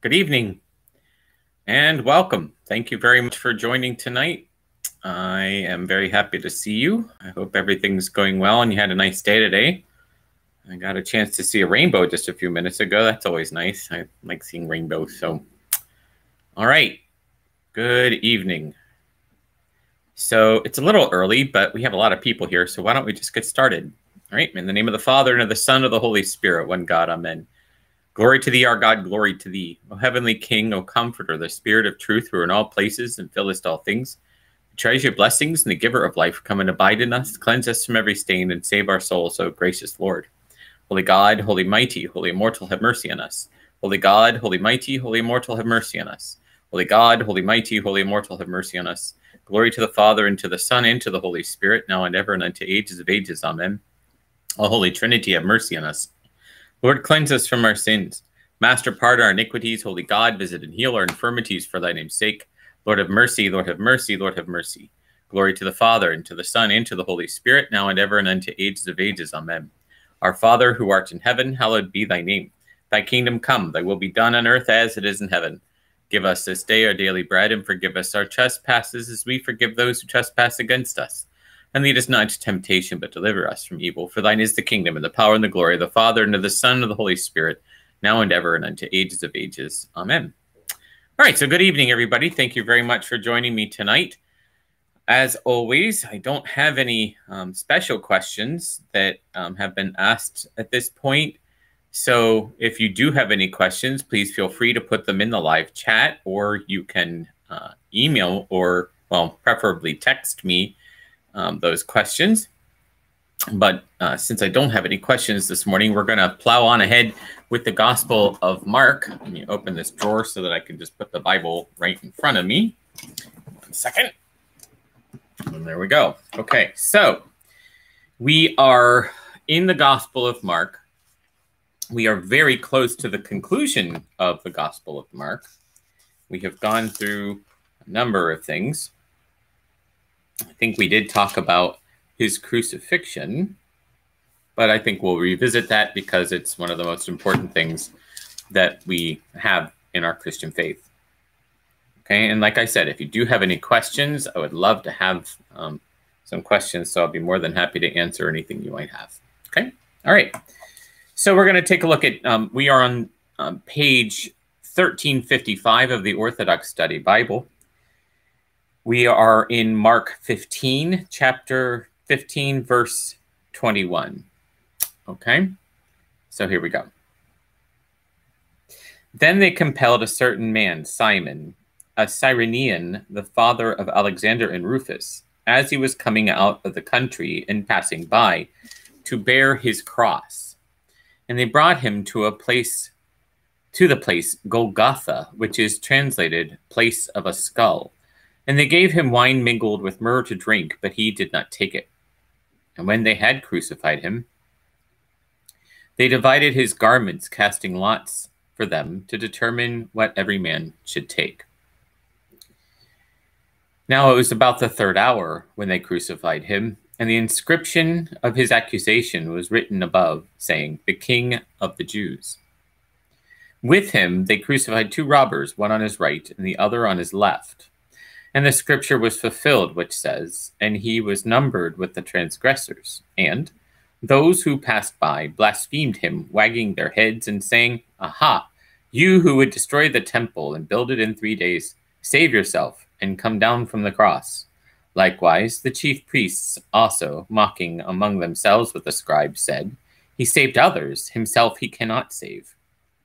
Good evening and welcome. Thank you very much for joining tonight. I am very happy to see you. I hope everything's going well and you had a nice day today. I got a chance to see a rainbow just a few minutes ago. That's always nice. I like seeing rainbows. So, all right. Good evening. So, it's a little early, but we have a lot of people here. So, why don't we just get started? All right. In the name of the Father and of the Son and of the Holy Spirit, one God. Amen. Glory to thee, our God, glory to thee. O heavenly King, O Comforter, the Spirit of truth, who are in all places and fillest all things. Treasure blessings and the giver of life, come and abide in us, cleanse us from every stain, and save our souls, O gracious Lord. Holy God, holy mighty, holy immortal, have mercy on us. Holy God, holy mighty, holy immortal, have mercy on us. Holy God, holy mighty, holy immortal, have mercy on us. Glory to the Father, and to the Son, and to the Holy Spirit, now and ever, and unto ages of ages. Amen. O Holy Trinity, have mercy on us. Lord, cleanse us from our sins. Master, pardon our iniquities. Holy God, visit and heal our infirmities for thy name's sake. Lord have mercy, Lord have mercy, Lord have mercy. Glory to the Father, and to the Son, and to the Holy Spirit, now and ever, and unto ages of ages. Amen. Our Father, who art in heaven, hallowed be thy name. Thy kingdom come, thy will be done on earth as it is in heaven. Give us this day our daily bread, and forgive us our trespasses as we forgive those who trespass against us and lead us not into temptation, but deliver us from evil. For thine is the kingdom, and the power, and the glory of the Father, and of the Son, and of the Holy Spirit, now and ever, and unto ages of ages. Amen. All right, so good evening, everybody. Thank you very much for joining me tonight. As always, I don't have any um, special questions that um, have been asked at this point. So if you do have any questions, please feel free to put them in the live chat, or you can uh, email or, well, preferably text me um, those questions. But uh, since I don't have any questions this morning, we're going to plow on ahead with the Gospel of Mark. Let me open this drawer so that I can just put the Bible right in front of me. One second. And there we go. Okay, so we are in the Gospel of Mark. We are very close to the conclusion of the Gospel of Mark. We have gone through a number of things. I think we did talk about his crucifixion, but I think we'll revisit that because it's one of the most important things that we have in our Christian faith. Okay, and like I said, if you do have any questions, I would love to have um, some questions, so I'll be more than happy to answer anything you might have. Okay, all right. So we're going to take a look at, um, we are on um, page 1355 of the Orthodox Study Bible. We are in Mark 15, chapter 15, verse 21. Okay, so here we go. Then they compelled a certain man, Simon, a Cyrenian, the father of Alexander and Rufus, as he was coming out of the country and passing by, to bear his cross. And they brought him to a place, to the place Golgotha, which is translated place of a skull. And they gave him wine mingled with myrrh to drink, but he did not take it. And when they had crucified him, they divided his garments, casting lots for them to determine what every man should take. Now it was about the third hour when they crucified him, and the inscription of his accusation was written above, saying, The King of the Jews. With him they crucified two robbers, one on his right and the other on his left. And the scripture was fulfilled, which says, And he was numbered with the transgressors. And those who passed by blasphemed him, wagging their heads and saying, Aha, you who would destroy the temple and build it in three days, save yourself and come down from the cross. Likewise, the chief priests also, mocking among themselves with the scribes, said, He saved others, himself he cannot save.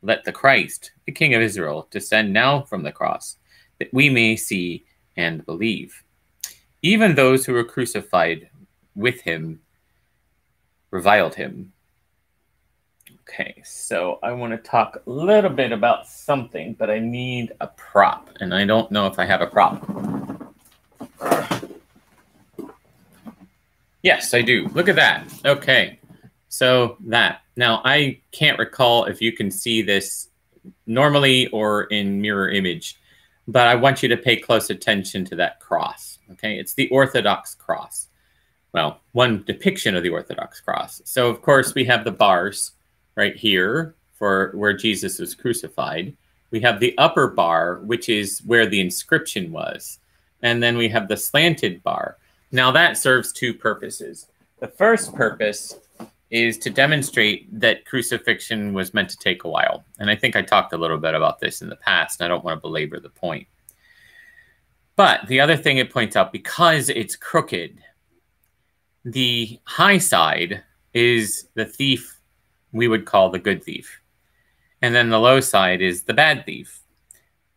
Let the Christ, the King of Israel, descend now from the cross, that we may see and believe. Even those who were crucified with him reviled him. Okay, so I want to talk a little bit about something, but I need a prop, and I don't know if I have a prop. Yes, I do. Look at that. Okay, so that. Now, I can't recall if you can see this normally or in mirror image but I want you to pay close attention to that cross. Okay, it's the Orthodox cross. Well, one depiction of the Orthodox cross. So, of course, we have the bars right here for where Jesus was crucified. We have the upper bar, which is where the inscription was. And then we have the slanted bar. Now that serves two purposes. The first purpose is to demonstrate that crucifixion was meant to take a while. And I think I talked a little bit about this in the past, and I don't want to belabor the point. But the other thing it points out, because it's crooked, the high side is the thief we would call the good thief. And then the low side is the bad thief.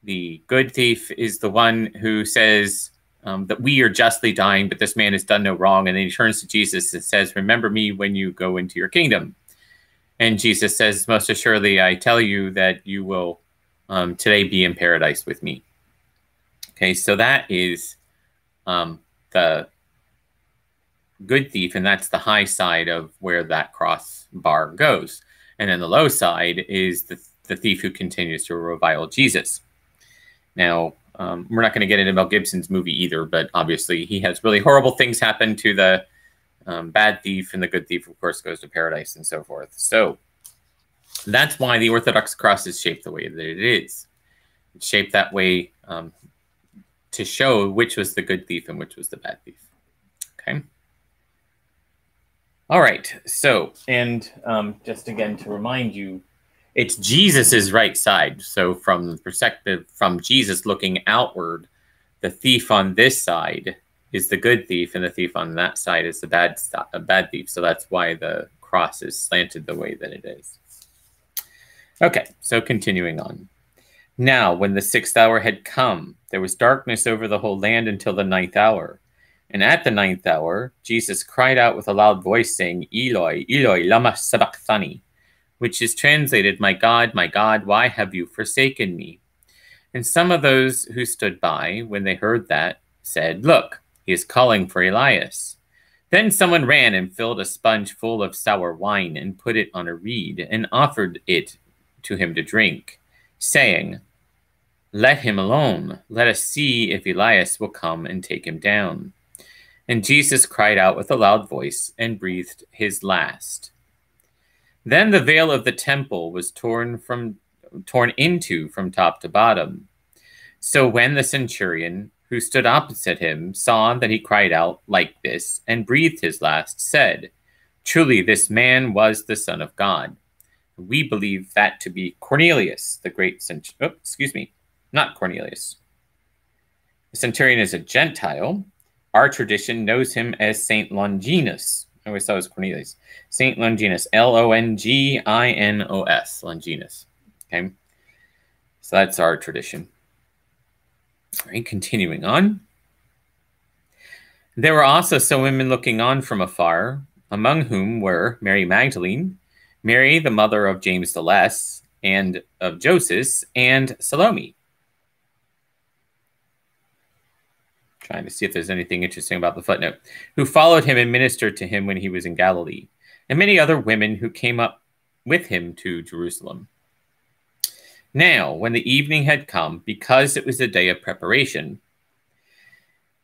The good thief is the one who says um, that we are justly dying, but this man has done no wrong. And then he turns to Jesus and says, Remember me when you go into your kingdom. And Jesus says, Most assuredly, I tell you that you will um, today be in paradise with me. Okay, so that is um, the good thief, and that's the high side of where that cross bar goes. And then the low side is the, the thief who continues to revile Jesus. Now, um, we're not going to get into Mel Gibson's movie either, but obviously he has really horrible things happen to the um, bad thief, and the good thief, of course, goes to paradise and so forth. So that's why the Orthodox cross is shaped the way that it is. It's shaped that way um, to show which was the good thief and which was the bad thief. Okay. All right. So, and um, just again to remind you, it's Jesus's right side. So, from the perspective from Jesus looking outward, the thief on this side is the good thief, and the thief on that side is the bad a bad thief. So that's why the cross is slanted the way that it is. Okay. So continuing on. Now, when the sixth hour had come, there was darkness over the whole land until the ninth hour. And at the ninth hour, Jesus cried out with a loud voice, saying, Eloi, Eloi, lama sabachthani, which is translated, My God, my God, why have you forsaken me? And some of those who stood by, when they heard that, said, Look, he is calling for Elias. Then someone ran and filled a sponge full of sour wine and put it on a reed and offered it to him to drink, saying, Let him alone. Let us see if Elias will come and take him down. And Jesus cried out with a loud voice and breathed his last. Then the veil of the temple was torn from torn into from top to bottom. So when the centurion who stood opposite him saw that he cried out like this and breathed his last, said, Truly this man was the Son of God. We believe that to be Cornelius, the great centurion. Oh, excuse me, not Cornelius. The centurion is a Gentile our tradition knows him as Saint Longinus. I always thought it was Cornelius. Saint Longinus, L O N G I N O S, Longinus. Okay, so that's our tradition. All right, continuing on. There were also some women looking on from afar, among whom were Mary Magdalene, Mary, the mother of James the Less, and of Joseph, and Salome. Trying to see if there's anything interesting about the footnote, who followed him and ministered to him when he was in Galilee, and many other women who came up with him to Jerusalem. Now, when the evening had come, because it was the day of preparation,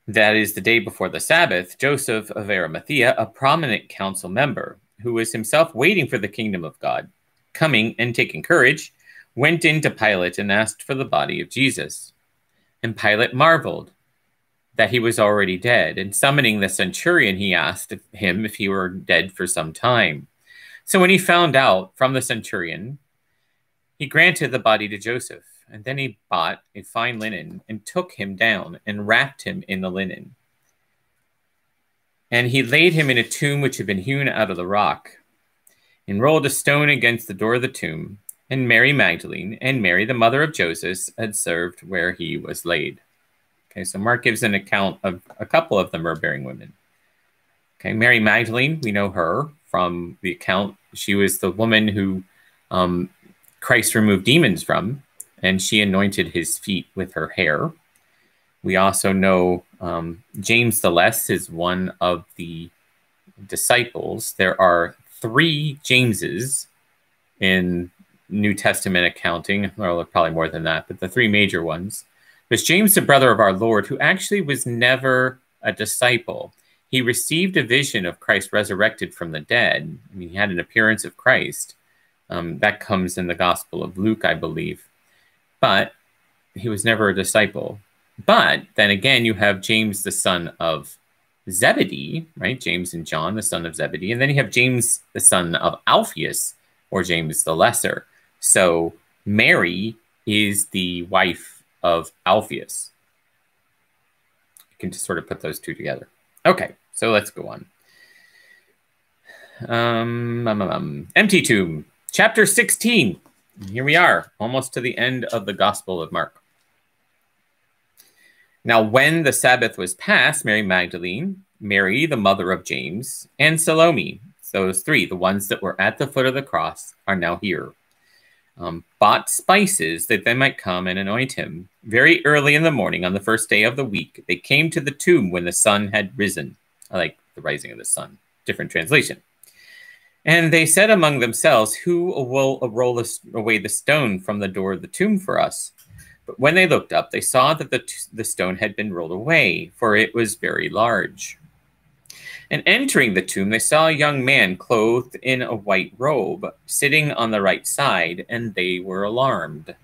that is the day before the Sabbath, Joseph of Arimathea, a prominent council member, who was himself waiting for the kingdom of God, coming and taking courage, went in to Pilate and asked for the body of Jesus. And Pilate marveled that he was already dead, and summoning the centurion, he asked him if he were dead for some time. So when he found out from the centurion, he granted the body to Joseph, and then he bought a fine linen and took him down and wrapped him in the linen. And he laid him in a tomb which had been hewn out of the rock, and rolled a stone against the door of the tomb. And Mary Magdalene and Mary, the mother of Joseph, had served where he was laid. Okay, so Mark gives an account of a couple of the myrrh-bearing women. Okay, Mary Magdalene, we know her from the account. She was the woman who um, Christ removed demons from, and she anointed his feet with her hair. We also know um, James the Less is one of the disciples. There are three Jameses in New Testament accounting, or probably more than that, but the three major ones was James, the brother of our Lord, who actually was never a disciple. He received a vision of Christ resurrected from the dead. I mean, he had an appearance of Christ. Um, that comes in the Gospel of Luke, I believe. but he was never a disciple. But then again, you have James, the son of Zebedee, right? James and John, the son of Zebedee. And then you have James, the son of Alphaeus, or James the Lesser. So Mary is the wife of Alpheus. You can just sort of put those two together. Okay, so let's go on. Um, um, um, um empty tomb, chapter 16. Here we are, almost to the end of the Gospel of Mark. Now, when the Sabbath was past, Mary Magdalene, Mary, the mother of James, and Salome, those three, the ones that were at the foot of the cross, are now here. Um, bought spices that they might come and anoint him. Very early in the morning, on the first day of the week, they came to the tomb when the sun had risen. I like the rising of the sun, different translation. And they said among themselves, Who will roll away the stone from the door of the tomb for us? But when they looked up, they saw that the, the stone had been rolled away, for it was very large. And entering the tomb, they saw a young man clothed in a white robe, sitting on the right side, and they were alarmed.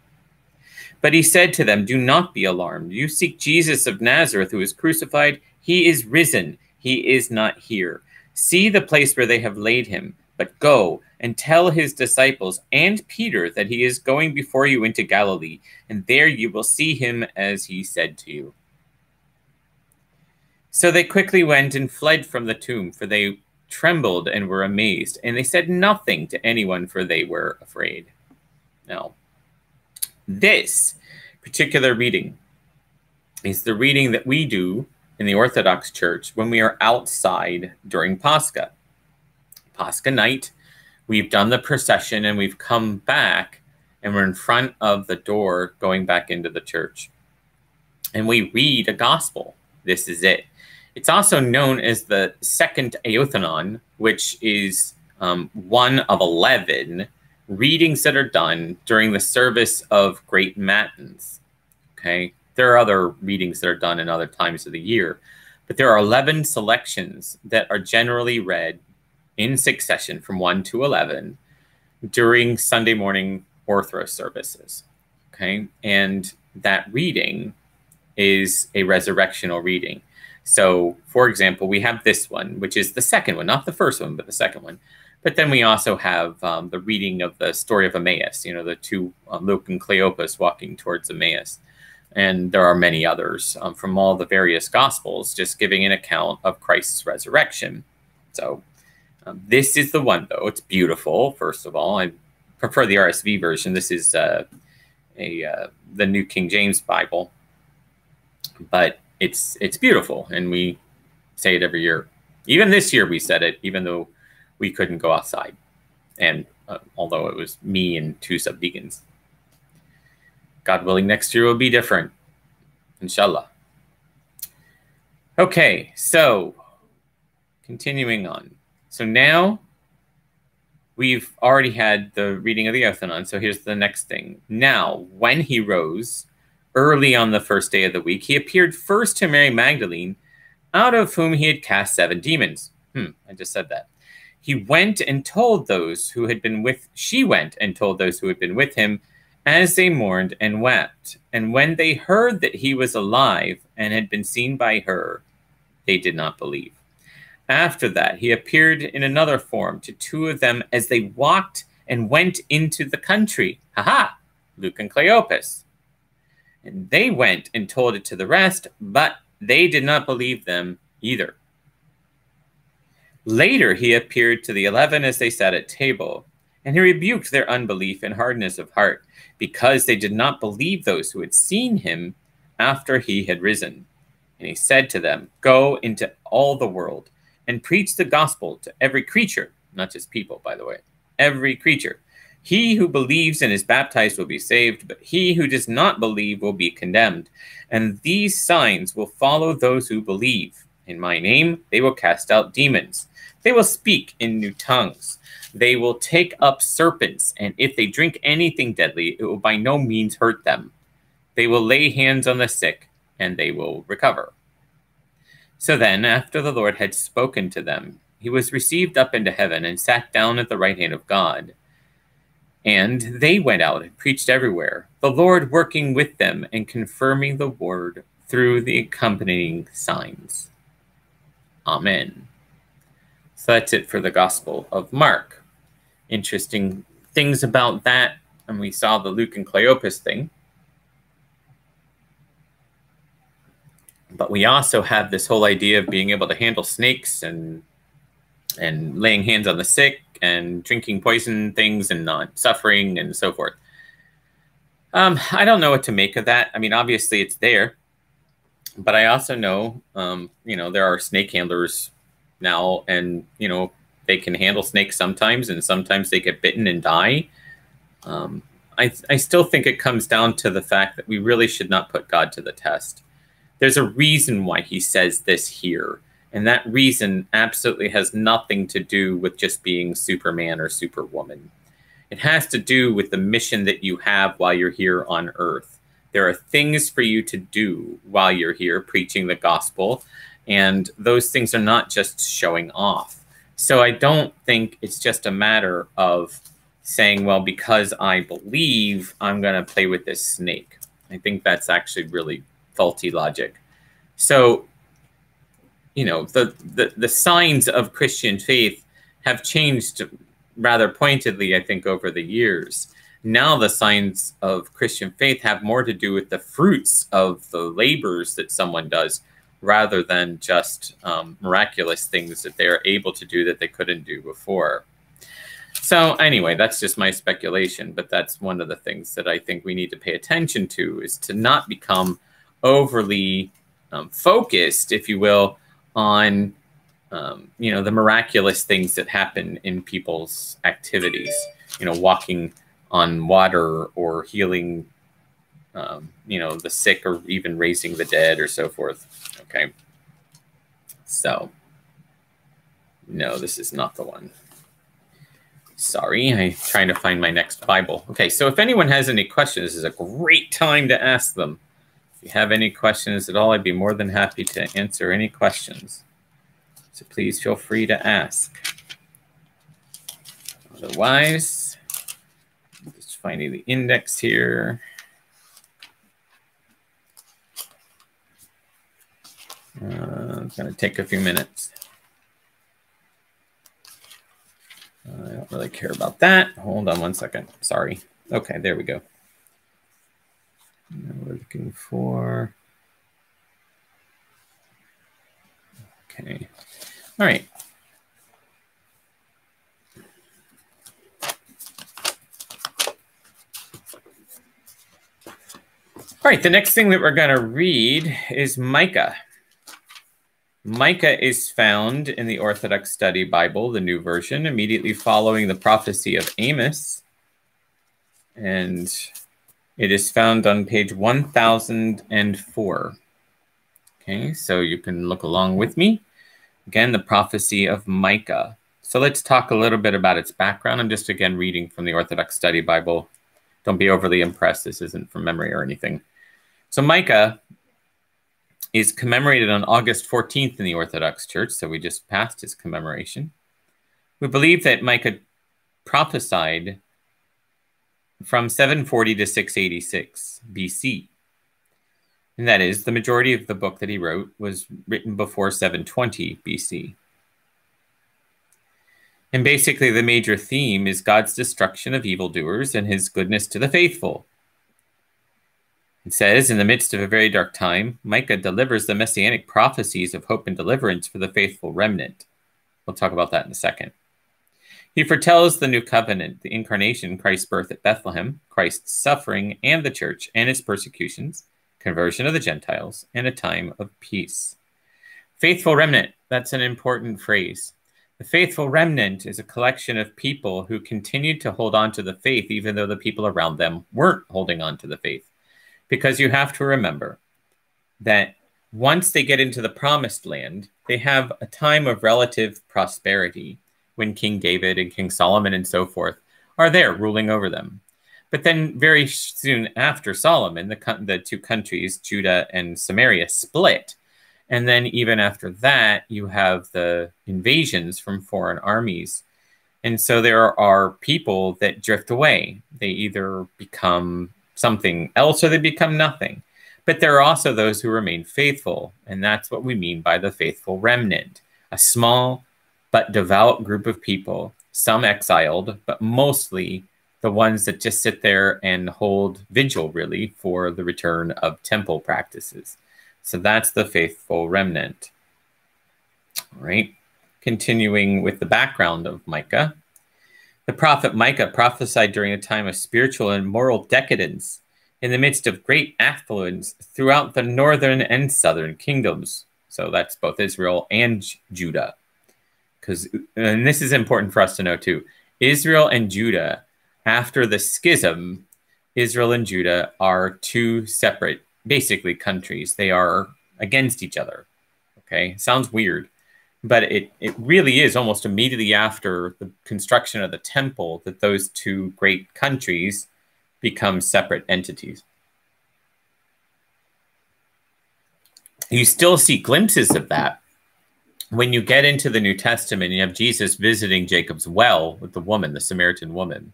But he said to them, Do not be alarmed. You seek Jesus of Nazareth, who is crucified. He is risen. He is not here. See the place where they have laid him. But go and tell his disciples and Peter that he is going before you into Galilee, and there you will see him as he said to you. So they quickly went and fled from the tomb, for they trembled and were amazed, and they said nothing to anyone, for they were afraid. Now, this particular reading is the reading that we do in the Orthodox Church when we are outside during Pascha. Pascha night, we've done the procession and we've come back and we're in front of the door going back into the church. And we read a gospel. This is it. It's also known as the second Eothinon, which is um, one of 11 readings that are done during the service of great matins. Okay. There are other readings that are done in other times of the year, but there are 11 selections that are generally read in succession from 1 to 11 during Sunday morning Orthros services. Okay. And that reading is a resurrectional reading. So, for example, we have this one, which is the second one, not the first one, but the second one. But then we also have um, the reading of the story of Emmaus, you know, the two, uh, Luke and Cleopas walking towards Emmaus. And there are many others um, from all the various gospels just giving an account of Christ's resurrection. So, um, this is the one, though. It's beautiful, first of all. I prefer the RSV version. This is uh, a uh, the New King James Bible, but it's it's beautiful, and we say it every year. Even this year, we said it, even though we couldn't go outside, and uh, although it was me and two subdeacons. God willing, next year will be different, inshallah. Okay, so continuing on. So now we've already had the reading of the Eothinon. So here's the next thing. Now, when he rose early on the first day of the week, he appeared first to Mary Magdalene, out of whom he had cast seven demons. Hmm, I just said that. He went and told those who had been with, she went and told those who had been with him as they mourned and wept. And when they heard that he was alive and had been seen by her, they did not believe. After that, he appeared in another form to two of them as they walked and went into the country. Ha ha! Luke and Cleopas. And they went and told it to the rest, but they did not believe them either. Later, he appeared to the eleven as they sat at table, and he rebuked their unbelief and hardness of heart, because they did not believe those who had seen him after he had risen. And he said to them, Go into all the world and preach the gospel to every creature, not just people, by the way, every creature. He who believes and is baptized will be saved, but he who does not believe will be condemned. And these signs will follow those who believe. In my name, they will cast out demons. They will speak in new tongues. They will take up serpents, and if they drink anything deadly, it will by no means hurt them. They will lay hands on the sick, and they will recover. So then, after the Lord had spoken to them, he was received up into heaven and sat down at the right hand of God. And they went out and preached everywhere, the Lord working with them and confirming the word through the accompanying signs. Amen. So that's it for the Gospel of Mark. Interesting things about that. And we saw the Luke and Cleopas thing. But we also have this whole idea of being able to handle snakes and and laying hands on the sick and drinking poison things and not suffering and so forth. Um, I don't know what to make of that. I mean, obviously it's there, but I also know, um, you know, there are snake handlers now, and you know, they can handle snakes sometimes, and sometimes they get bitten and die. Um, I, I still think it comes down to the fact that we really should not put God to the test. There's a reason why he says this here. And that reason absolutely has nothing to do with just being Superman or Superwoman. It has to do with the mission that you have while you're here on earth. There are things for you to do while you're here preaching the gospel, and those things are not just showing off. So I don't think it's just a matter of saying, well, because I believe, I'm going to play with this snake. I think that's actually really faulty logic. So you know the, the the signs of Christian faith have changed rather pointedly, I think, over the years. Now the signs of Christian faith have more to do with the fruits of the labors that someone does, rather than just um, miraculous things that they are able to do that they couldn't do before. So anyway, that's just my speculation, but that's one of the things that I think we need to pay attention to is to not become overly um, focused, if you will, on um, you know the miraculous things that happen in people's activities you know walking on water or healing um, you know the sick or even raising the dead or so forth okay? So no this is not the one. Sorry i'm trying to find my next bible. Okay so if anyone has any questions this is a great time to ask them if you have any questions at all, I'd be more than happy to answer any questions. So please feel free to ask. Otherwise, just finding the index here. Uh, it's going to take a few minutes. I don't really care about that. Hold on one second. Sorry. Okay, there we go. Now we're looking for. Okay. All right. All right, the next thing that we're going to read is Micah. Micah is found in the Orthodox Study Bible, the New Version, immediately following the prophecy of Amos. And it is found on page 1004. Okay, so you can look along with me. Again, the prophecy of Micah. So let's talk a little bit about its background. I'm just again reading from the Orthodox Study Bible. Don't be overly impressed. This isn't from memory or anything. So Micah is commemorated on August 14th in the Orthodox Church. So we just passed his commemoration. We believe that Micah prophesied from 740 to 686 BC. And that is, the majority of the book that he wrote was written before 720 BC. And basically, the major theme is God's destruction of evildoers and his goodness to the faithful. It says, in the midst of a very dark time, Micah delivers the messianic prophecies of hope and deliverance for the faithful remnant. We'll talk about that in a second. He foretells the new covenant, the incarnation, Christ's birth at Bethlehem, Christ's suffering and the church and its persecutions, conversion of the Gentiles, and a time of peace. Faithful remnant, that's an important phrase. The faithful remnant is a collection of people who continued to hold on to the faith even though the people around them weren't holding on to the faith. Because you have to remember that once they get into the promised land, they have a time of relative prosperity when King David and King Solomon and so forth are there ruling over them. But then, very soon after Solomon, the, the two countries, Judah and Samaria, split. And then, even after that, you have the invasions from foreign armies. And so there are people that drift away. They either become something else or they become nothing. But there are also those who remain faithful. And that's what we mean by the faithful remnant a small but devout group of people, some exiled, but mostly the ones that just sit there and hold vigil really for the return of temple practices. So that's the faithful remnant. All right. Continuing with the background of Micah. The prophet Micah prophesied during a time of spiritual and moral decadence in the midst of great affluence throughout the northern and southern kingdoms. So that's both Israel and Judah. Because, and this is important for us to know too Israel and Judah, after the schism, Israel and Judah are two separate, basically, countries. They are against each other. Okay, sounds weird, but it, it really is almost immediately after the construction of the temple that those two great countries become separate entities. You still see glimpses of that when you get into the New Testament. You have Jesus visiting Jacob's well with the woman, the Samaritan woman.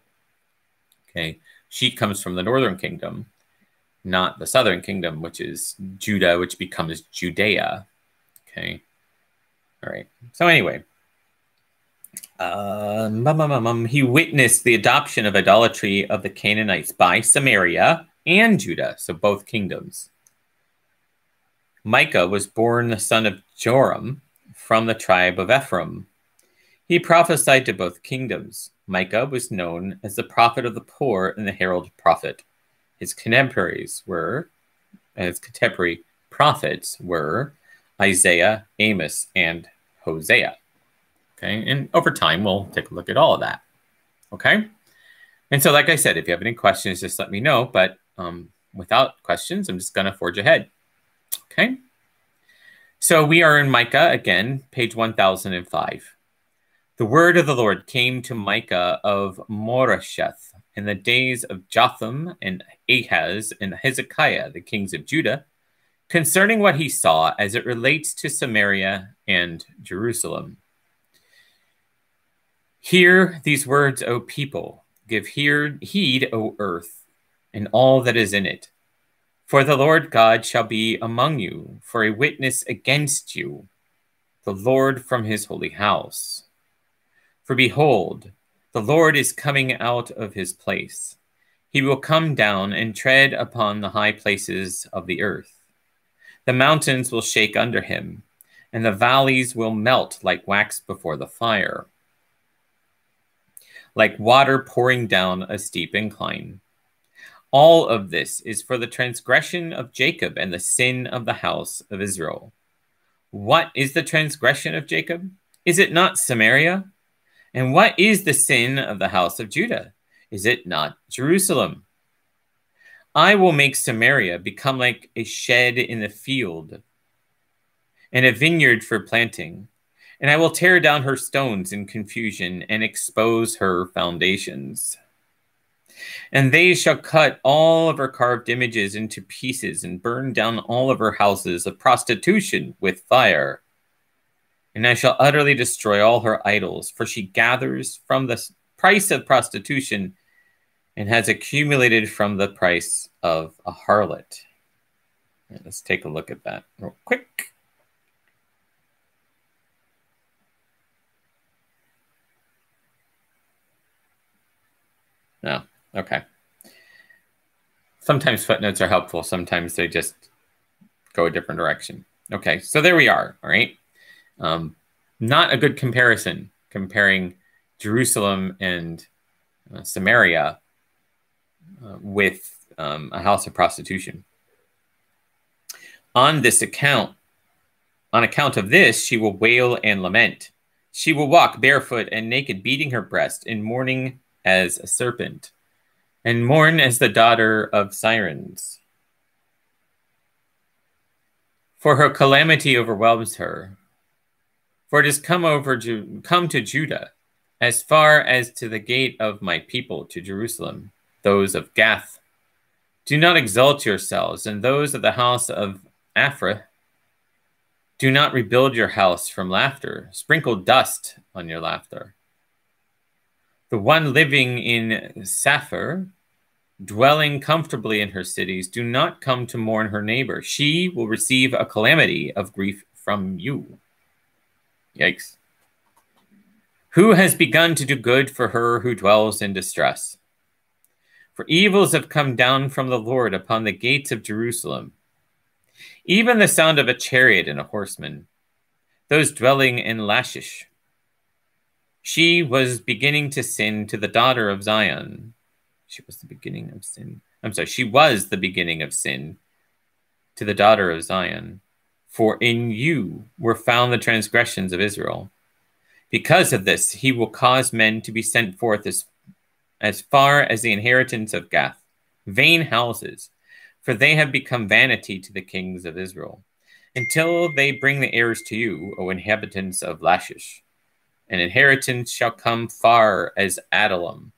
Okay, she comes from the northern kingdom, not the southern kingdom, which is Judah, which becomes Judea. Okay, all right. So anyway, um, he witnessed the adoption of idolatry of the Canaanites by Samaria and Judah, so both kingdoms. Micah was born the son of Joram from the tribe of Ephraim. He prophesied to both kingdoms. Micah was known as the prophet of the poor and the herald prophet. His contemporaries were, his contemporary prophets were Isaiah, Amos, and Hosea. Okay, and over time, we'll take a look at all of that. Okay, and so, like I said, if you have any questions, just let me know. But um, without questions, I'm just going to forge ahead. Okay, so we are in Micah again, page 1005. The word of the Lord came to Micah of Moresheth in the days of Jotham and Ahaz and Hezekiah, the kings of Judah, concerning what he saw as it relates to Samaria and Jerusalem. Hear these words, O people. Give hear, heed, O earth, and all that is in it. For the Lord God shall be among you for a witness against you, the Lord from his holy house. For behold, the Lord is coming out of his place. He will come down and tread upon the high places of the earth. The mountains will shake under him, and the valleys will melt like wax before the fire like water pouring down a steep incline. All of this is for the transgression of Jacob and the sin of the house of Israel. What is the transgression of Jacob? Is it not Samaria? And what is the sin of the house of Judah? Is it not Jerusalem? I will make Samaria become like a shed in the field and a vineyard for planting and I will tear down her stones in confusion and expose her foundations. And they shall cut all of her carved images into pieces and burn down all of her houses of prostitution with fire. And I shall utterly destroy all her idols, for she gathers from the price of prostitution and has accumulated from the price of a harlot. Let's take a look at that real quick. No. Okay. Sometimes footnotes are helpful. Sometimes they just go a different direction. Okay, so there we are. All right. Um, not a good comparison comparing Jerusalem and uh, Samaria uh, with um, a house of prostitution. On this account, on account of this, she will wail and lament. She will walk barefoot and naked, beating her breast in mourning as a serpent, and mourn as the daughter of sirens. For her calamity overwhelms her. For it has come over to come to Judah, as far as to the gate of my people, to Jerusalem, those of Gath. Do not exalt yourselves, and those of the house of Ephraim. Do not rebuild your house from laughter. Sprinkle dust on your laughter. The one living in Saphir, dwelling comfortably in her cities, do not come to mourn her neighbor. She will receive a calamity of grief from you. Yikes. Who has begun to do good for her who dwells in distress? For evils have come down from the Lord upon the gates of Jerusalem. Even the sound of a chariot and a horseman, those dwelling in Lachish. She was beginning to sin to the daughter of Zion. She was the beginning of sin. I'm sorry, she was the beginning of sin to the daughter of Zion. For in you were found the transgressions of Israel. Because of this, he will cause men to be sent forth as, as far as the inheritance of Gath, vain houses, for they have become vanity to the kings of Israel, until they bring the heirs to you, O inhabitants of Lachish. An inheritance shall come far as Adullam,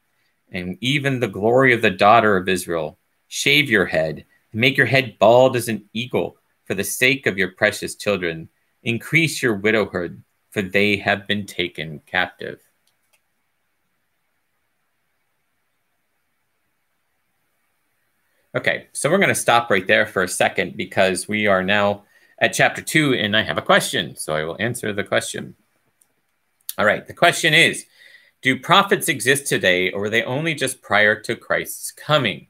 and even the glory of the daughter of Israel. Shave your head, and make your head bald as an eagle, for the sake of your precious children. Increase your widowhood for they have been taken captive. Okay, so we're going to stop right there for a second because we are now at chapter two and I have a question. So I will answer the question. All right, the question is Do prophets exist today or were they only just prior to Christ's coming?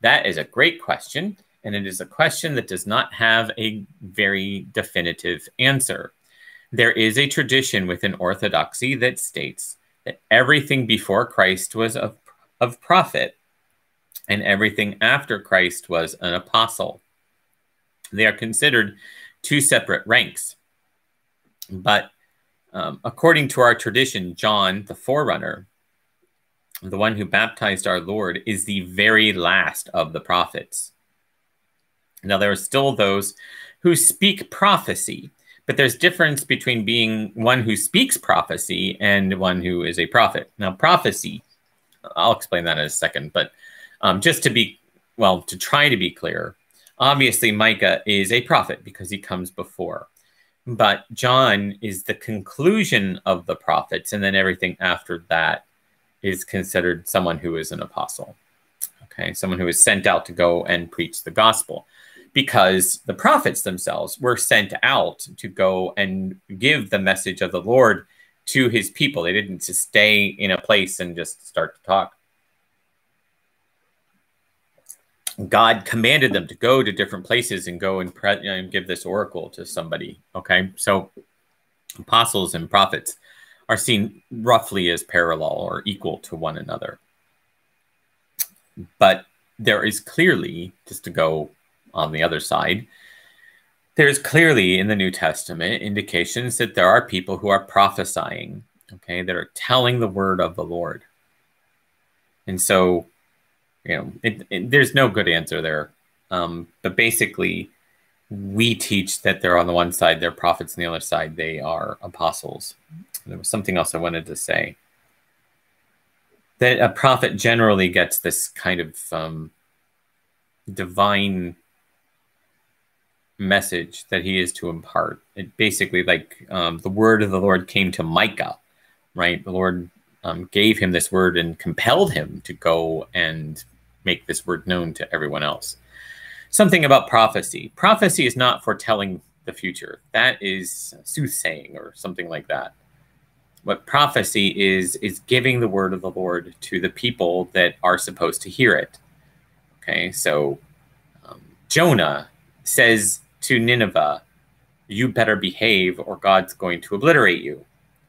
That is a great question, and it is a question that does not have a very definitive answer. There is a tradition within Orthodoxy that states that everything before Christ was of, of prophet and everything after Christ was an apostle. They are considered two separate ranks. But um, according to our tradition, John, the forerunner, the one who baptized our Lord, is the very last of the prophets. Now, there are still those who speak prophecy, but there's difference between being one who speaks prophecy and one who is a prophet. Now, prophecy, I'll explain that in a second, but um, just to be, well, to try to be clear, obviously Micah is a prophet because he comes before. But John is the conclusion of the prophets, and then everything after that is considered someone who is an apostle. Okay, someone who is sent out to go and preach the gospel because the prophets themselves were sent out to go and give the message of the Lord to his people. They didn't just stay in a place and just start to talk. God commanded them to go to different places and go and, and give this oracle to somebody. Okay, so apostles and prophets are seen roughly as parallel or equal to one another. But there is clearly, just to go on the other side, there's clearly in the New Testament indications that there are people who are prophesying, okay, that are telling the word of the Lord. And so, you know, it, it, there's no good answer there. Um, but basically, we teach that they're on the one side, they're prophets, and the other side, they are apostles. There was something else I wanted to say. That a prophet generally gets this kind of um, divine message that he is to impart. It basically like um, the word of the Lord came to Micah, right? The Lord um, gave him this word and compelled him to go and make this word known to everyone else. Something about prophecy. Prophecy is not foretelling the future. That is soothsaying or something like that. What prophecy is is giving the word of the Lord to the people that are supposed to hear it. Okay, so um, Jonah says to Nineveh, you better behave or God's going to obliterate you.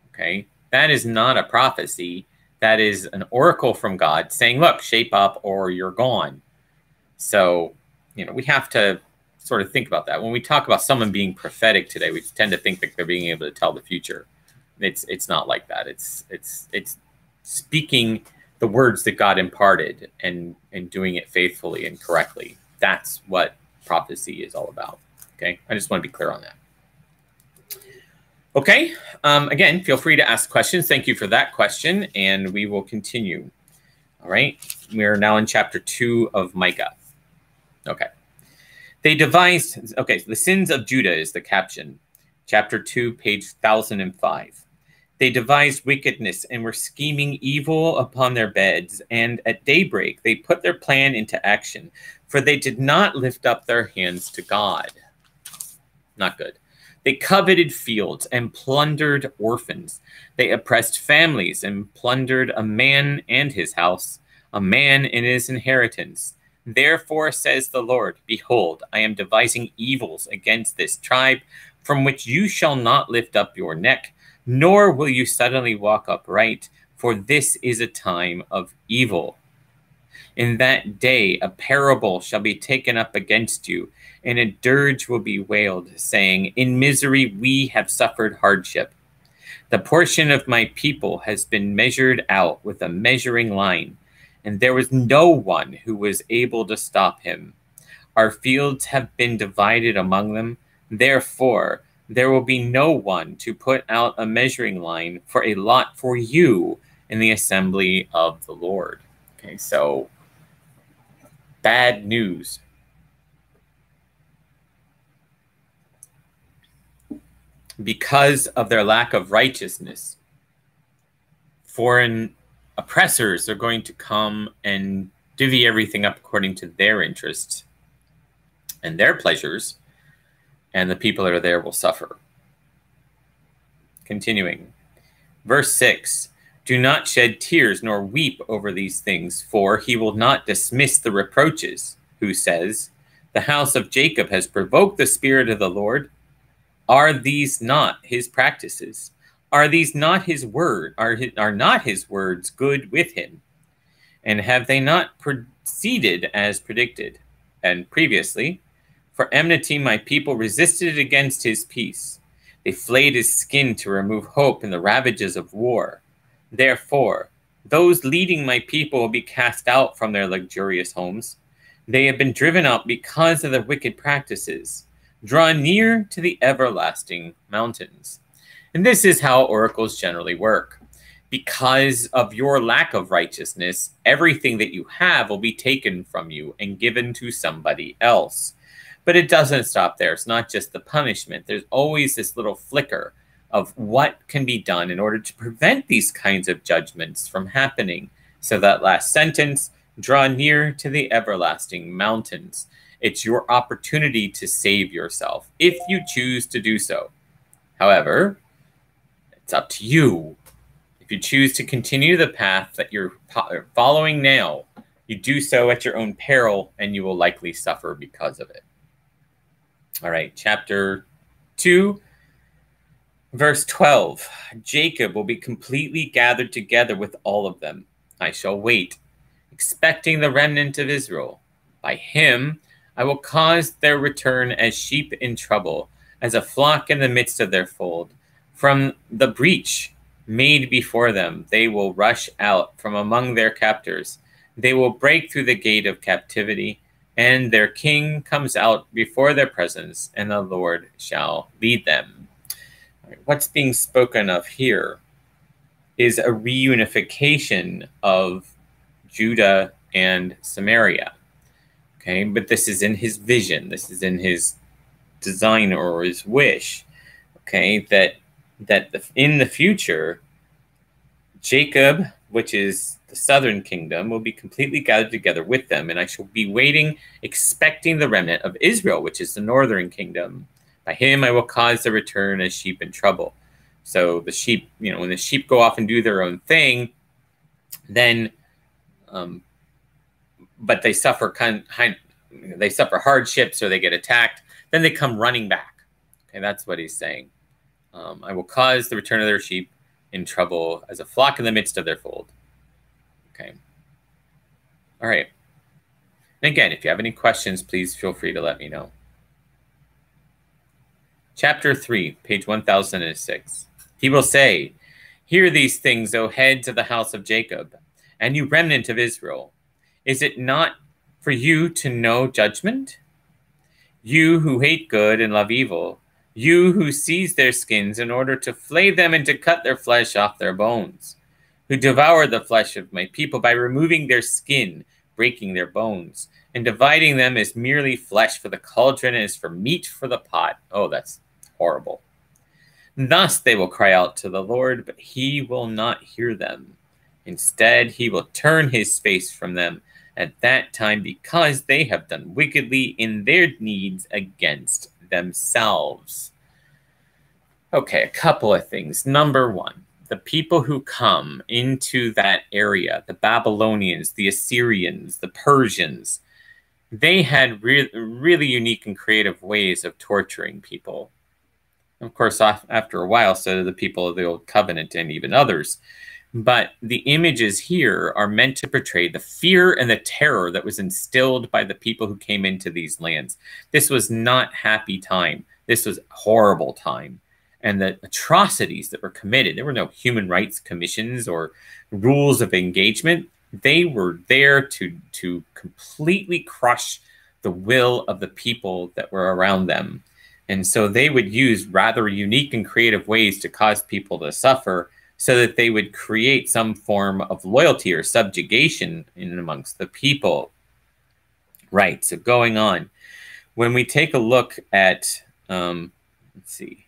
Okay. That is not a prophecy. That is an oracle from God saying, look, shape up or you're gone. So, you know, we have to sort of think about that. When we talk about someone being prophetic today, we tend to think that they're being able to tell the future. It's it's not like that. It's it's it's speaking the words that God imparted and and doing it faithfully and correctly. That's what prophecy is all about. Okay, I just want to be clear on that. Okay, um, again, feel free to ask questions. Thank you for that question, and we will continue. All right, we are now in chapter two of Micah. Okay, they devised, okay, the sins of Judah is the caption. Chapter 2, page 1005. They devised wickedness and were scheming evil upon their beds. And at daybreak, they put their plan into action, for they did not lift up their hands to God. Not good. They coveted fields and plundered orphans. They oppressed families and plundered a man and his house, a man and his inheritance. Therefore, says the Lord, Behold, I am devising evils against this tribe, from which you shall not lift up your neck, nor will you suddenly walk upright, for this is a time of evil. In that day, a parable shall be taken up against you, and a dirge will be wailed, saying, In misery we have suffered hardship. The portion of my people has been measured out with a measuring line and there was no one who was able to stop him. Our fields have been divided among them. Therefore, there will be no one to put out a measuring line for a lot for you in the assembly of the Lord. Okay, so bad news. Because of their lack of righteousness, foreign oppressors are going to come and divvy everything up according to their interests and their pleasures, and the people that are there will suffer. Continuing, verse 6 Do not shed tears nor weep over these things, for he will not dismiss the reproaches, who says, The house of Jacob has provoked the Spirit of the Lord. Are these not his practices? Are these not his word? Are, his, are not his words good with him? And have they not proceeded as predicted? And previously, for enmity my people resisted against his peace. They flayed his skin to remove hope in the ravages of war. Therefore, those leading my people will be cast out from their luxurious homes. They have been driven out because of their wicked practices. Draw near to the everlasting mountains. And this is how oracles generally work. Because of your lack of righteousness, everything that you have will be taken from you and given to somebody else. But it doesn't stop there. It's not just the punishment, there's always this little flicker of what can be done in order to prevent these kinds of judgments from happening. So, that last sentence draw near to the everlasting mountains. It's your opportunity to save yourself if you choose to do so. However, it's up to you. If you choose to continue the path that you're following now, you do so at your own peril and you will likely suffer because of it. All right, chapter 2, verse 12 Jacob will be completely gathered together with all of them. I shall wait, expecting the remnant of Israel. By him I will cause their return as sheep in trouble, as a flock in the midst of their fold. From the breach made before them, they will rush out from among their captors. They will break through the gate of captivity, and their king comes out before their presence, and the Lord shall lead them. What's being spoken of here is a reunification of Judah and Samaria. Okay, but this is in his vision, this is in his design or his wish. Okay, that that the, in the future, Jacob, which is the southern kingdom, will be completely gathered together with them, and I shall be waiting, expecting the remnant of Israel, which is the northern kingdom. By him I will cause the return as sheep in trouble. So the sheep, you know, when the sheep go off and do their own thing, then, um, but they suffer kind, kind, they suffer hardships or they get attacked, then they come running back. Okay, that's what he's saying. Um, I will cause the return of their sheep in trouble as a flock in the midst of their fold. Okay. All right. And again, if you have any questions, please feel free to let me know. Chapter 3, page 1006. He will say, Hear these things, O heads of the house of Jacob, and you remnant of Israel. Is it not for you to know judgment? You who hate good and love evil, you who seize their skins in order to flay them and to cut their flesh off their bones, who devour the flesh of my people by removing their skin, breaking their bones, and dividing them as merely flesh for the cauldron and as for meat for the pot. Oh, that's horrible. Thus they will cry out to the Lord, but he will not hear them. Instead, he will turn his face from them at that time because they have done wickedly in their needs against themselves. Okay, a couple of things. Number one, the people who come into that area, the Babylonians, the Assyrians, the Persians, they had re- really unique and creative ways of torturing people. Of course, after a while, so did the people of the Old Covenant and even others. But the images here are meant to portray the fear and the terror that was instilled by the people who came into these lands. This was not happy time. This was horrible time. And the atrocities that were committed, there were no human rights commissions or rules of engagement. They were there to, to completely crush the will of the people that were around them. And so they would use rather unique and creative ways to cause people to suffer so that they would create some form of loyalty or subjugation in amongst the people. Right, so going on. When we take a look at, um, let's see.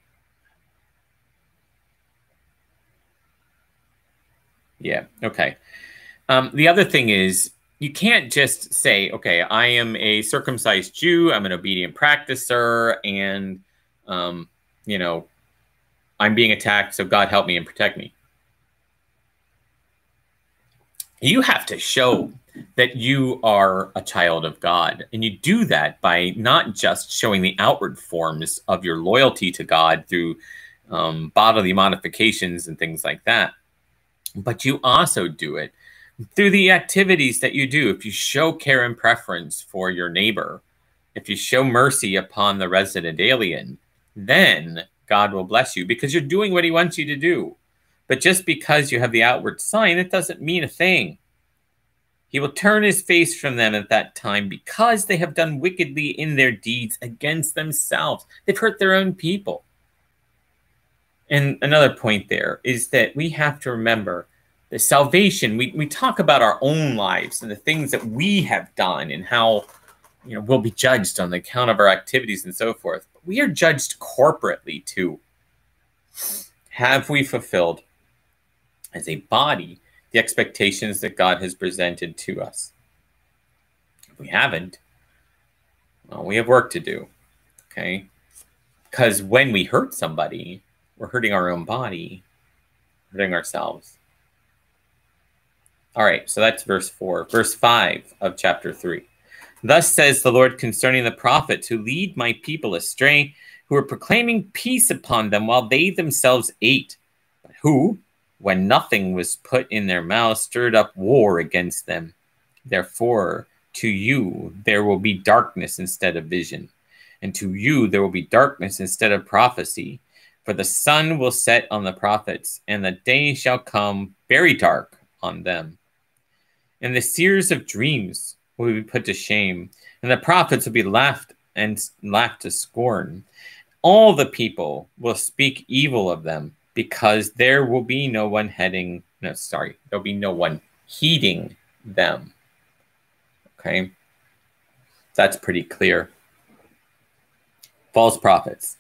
Yeah, okay. Um, the other thing is, you can't just say, okay, I am a circumcised Jew, I'm an obedient practicer, and, um, you know, I'm being attacked, so God help me and protect me you have to show that you are a child of God. And you do that by not just showing the outward forms of your loyalty to God through um, bodily modifications and things like that, but you also do it through the activities that you do. If you show care and preference for your neighbor, if you show mercy upon the resident alien, then God will bless you because you're doing what he wants you to do. But just because you have the outward sign, it doesn't mean a thing. He will turn his face from them at that time because they have done wickedly in their deeds against themselves. They've hurt their own people. And another point there is that we have to remember the salvation. We, we talk about our own lives and the things that we have done and how you know we'll be judged on the account of our activities and so forth. But we are judged corporately too. Have we fulfilled as a body the expectations that God has presented to us. If we haven't, well, we have work to do. Okay? Because when we hurt somebody, we're hurting our own body, hurting ourselves. All right, so that's verse 4. Verse 5 of chapter 3. Thus says the Lord concerning the prophets who lead my people astray, who are proclaiming peace upon them while they themselves ate, but who, when nothing was put in their mouths, stirred up war against them. Therefore, to you there will be darkness instead of vision, and to you there will be darkness instead of prophecy. For the sun will set on the prophets, and the day shall come very dark on them. And the seers of dreams will be put to shame, and the prophets will be laughed and laughed to scorn. All the people will speak evil of them because there will be no one heading, no, sorry, there'll be no one heeding them. Okay. That's pretty clear. False prophets.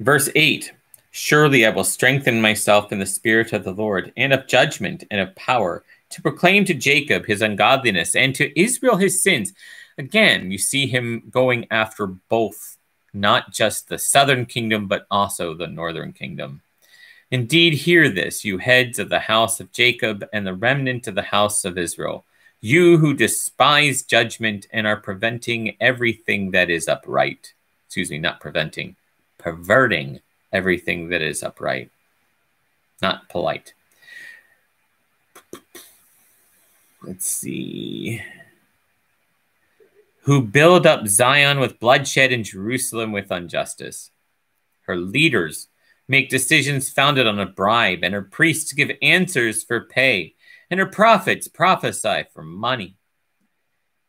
Verse 8 Surely I will strengthen myself in the spirit of the Lord, and of judgment and of power, to proclaim to Jacob his ungodliness, and to Israel his sins. Again, you see him going after both, not just the southern kingdom, but also the northern kingdom. Indeed, hear this, you heads of the house of Jacob and the remnant of the house of Israel, you who despise judgment and are preventing everything that is upright. Excuse me, not preventing, perverting everything that is upright. Not polite. Let's see. Who build up Zion with bloodshed and Jerusalem with injustice. Her leaders make decisions founded on a bribe, and her priests give answers for pay, and her prophets prophesy for money.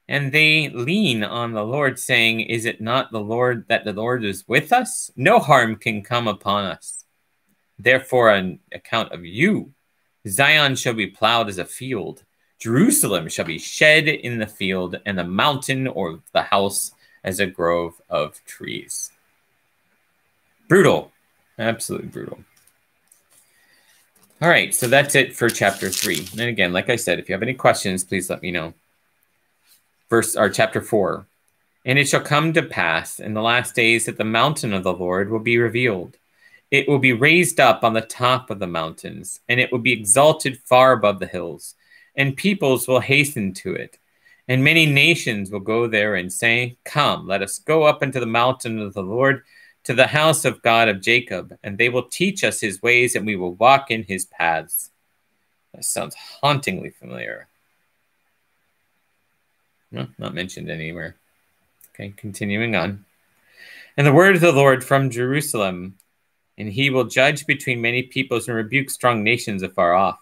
And they lean on the Lord, saying, Is it not the Lord that the Lord is with us? No harm can come upon us. Therefore, on account of you, Zion shall be plowed as a field, Jerusalem shall be shed in the field, and the mountain or the house as a grove of trees. Brutal, Absolutely brutal. All right, so that's it for chapter three. And again, like I said, if you have any questions, please let me know. Verse or chapter four. And it shall come to pass in the last days that the mountain of the Lord will be revealed. It will be raised up on the top of the mountains, and it will be exalted far above the hills, and peoples will hasten to it. And many nations will go there and say, Come, let us go up into the mountain of the Lord to the house of God of Jacob, and they will teach us his ways, and we will walk in his paths. That sounds hauntingly familiar. No, not mentioned anywhere. Okay, continuing on. And the word of the Lord from Jerusalem, and he will judge between many peoples and rebuke strong nations afar off.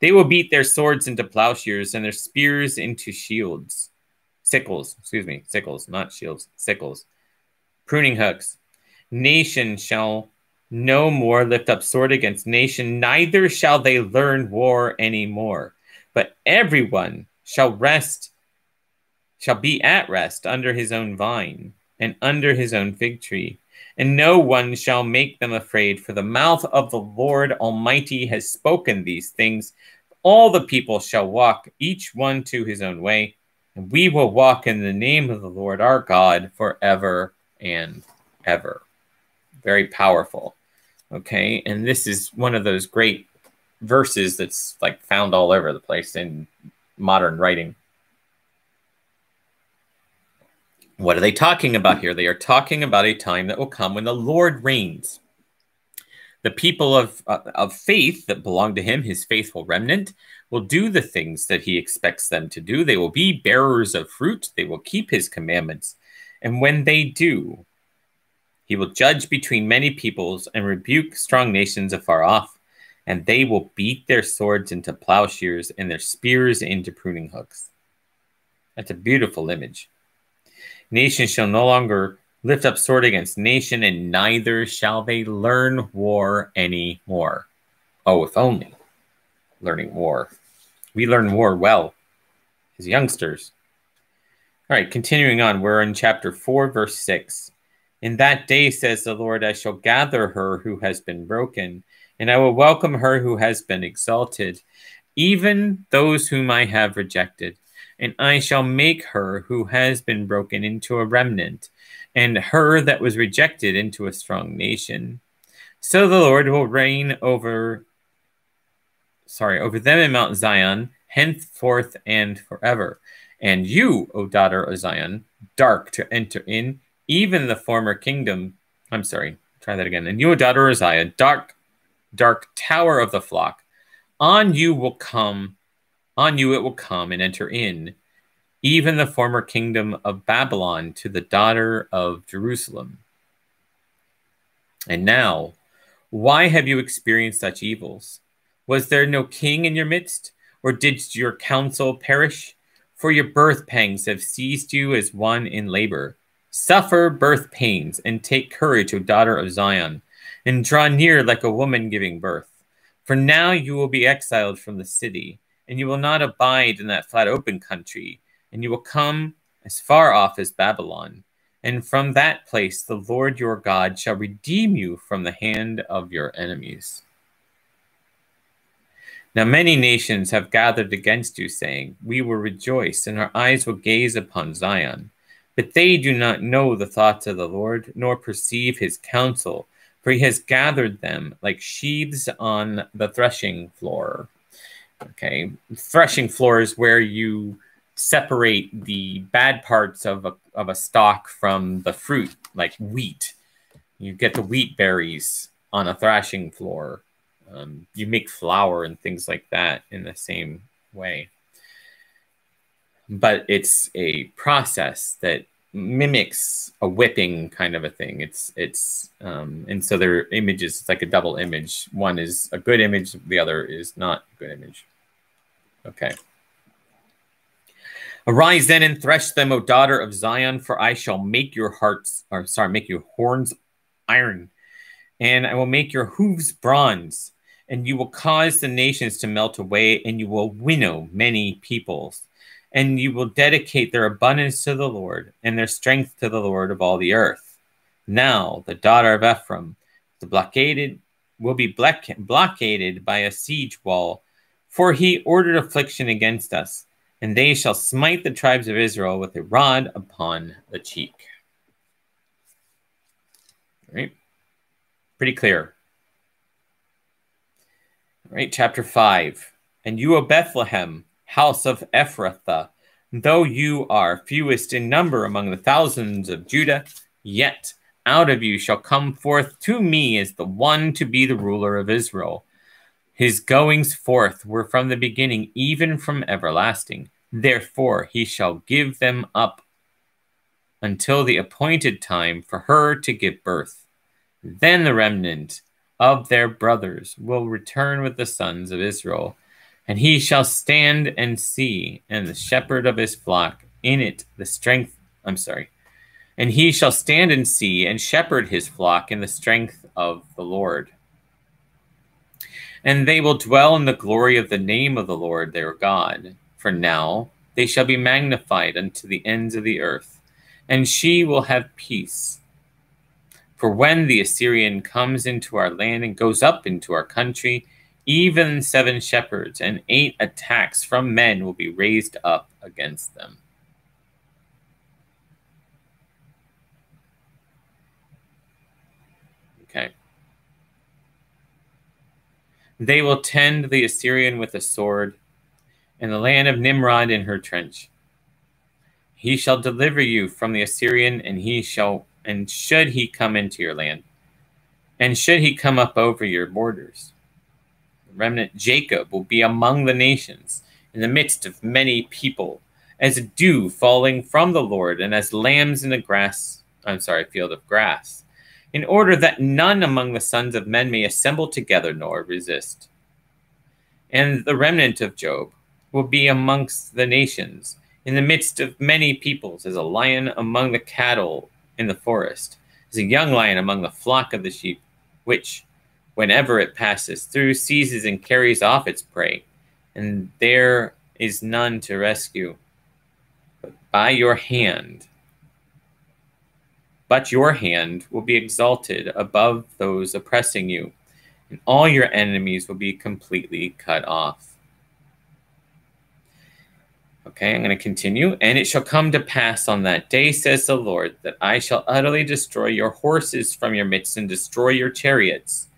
They will beat their swords into plowshares and their spears into shields. Sickles, excuse me, sickles, not shields, sickles. Pruning hooks nation shall no more lift up sword against nation, neither shall they learn war any more. But everyone shall rest, shall be at rest under his own vine and under his own fig tree. And no one shall make them afraid, for the mouth of the Lord Almighty has spoken these things. All the people shall walk, each one to his own way, and we will walk in the name of the Lord our God forever and ever very powerful. Okay, and this is one of those great verses that's like found all over the place in modern writing. What are they talking about here? They are talking about a time that will come when the Lord reigns. The people of, uh, of faith that belong to him, his faithful remnant, will do the things that he expects them to do. They will be bearers of fruit. They will keep his commandments. And when they do, he will judge between many peoples and rebuke strong nations afar off, and they will beat their swords into plowshares and their spears into pruning hooks. That's a beautiful image. Nation shall no longer lift up sword against nation, and neither shall they learn war any more. Oh, if only learning war. We learn war well as youngsters. All right, continuing on, we're in chapter 4, verse 6. In that day, says the Lord, I shall gather her who has been broken, and I will welcome her who has been exalted, even those whom I have rejected. And I shall make her who has been broken into a remnant, and her that was rejected into a strong nation. So the Lord will reign over, sorry, over them in Mount Zion, henceforth and forever. And you, O daughter of Zion, dark to enter in, even the former kingdom. I'm sorry, try that again. And you, O daughter of Zion, dark, dark tower of the flock, on you will come, on you it will come and enter in, even the former kingdom of Babylon to the daughter of Jerusalem. And now, why have you experienced such evils? Was there no king in your midst, or did your counsel perish? For your birth pangs have seized you as one in labor Suffer birth pains and take courage, O daughter of Zion, and draw near like a woman giving birth. For now you will be exiled from the city, and you will not abide in that flat open country, and you will come as far off as Babylon. And from that place the Lord your God shall redeem you from the hand of your enemies. Now many nations have gathered against you, saying, We will rejoice, and our eyes will gaze upon Zion. But they do not know the thoughts of the Lord, nor perceive his counsel, for he has gathered them like sheaves on the threshing floor. Okay, threshing floor is where you separate the bad parts of a, of a stalk from the fruit, like wheat. You get the wheat berries on a threshing floor. Um, you make flour and things like that in the same way but it's a process that mimics a whipping kind of a thing. It's it's um, and so their images. It's like a double image. One is a good image. The other is not a good image. Okay. Arise then and thresh them, O daughter of Zion, for I shall make your hearts, or sorry, make your horns iron, and I will make your hooves bronze, and you will cause the nations to melt away, and you will winnow many peoples and you will dedicate their abundance to the Lord and their strength to the Lord of all the earth. Now, the daughter of Ephraim, the blockaded will be blockaded by a siege wall, for he ordered affliction against us, and they shall smite the tribes of Israel with a rod upon the cheek. Right? Pretty clear. Right, chapter 5. And you, O Bethlehem, house of Ephrathah, though you are fewest in number among the thousands of Judah, yet out of you shall come forth to me as the one to be the ruler of Israel. His goings forth were from the beginning, even from everlasting. Therefore he shall give them up until the appointed time for her to give birth. Then the remnant of their brothers will return with the sons of Israel, and he shall stand and see, and the shepherd of his flock in it the strength. I'm sorry, and he shall stand and see and shepherd his flock in the strength of the Lord. And they will dwell in the glory of the name of the Lord their God. For now they shall be magnified unto the ends of the earth, and she will have peace. For when the Assyrian comes into our land and goes up into our country, even seven shepherds and eight attacks from men will be raised up against them. Okay. They will tend the Assyrian with a sword, and the land of Nimrod in her trench. He shall deliver you from the Assyrian, and he shall, and should he come into your land, and should he come up over your borders, the remnant Jacob will be among the nations, in the midst of many people, as dew falling from the Lord, and as lambs in the grass. I'm sorry, field of grass in order that none among the sons of men may assemble together nor resist. And the remnant of Job will be amongst the nations, in the midst of many peoples, as a lion among the cattle in the forest, as a young lion among the flock of the sheep, which, whenever it passes through, seizes and carries off its prey, and there is none to rescue. But by your hand but your hand will be exalted above those oppressing you, and all your enemies will be completely cut off. Okay, I'm going to continue. And it shall come to pass on that day, says the Lord, that I shall utterly destroy your horses from your midst and destroy your chariots.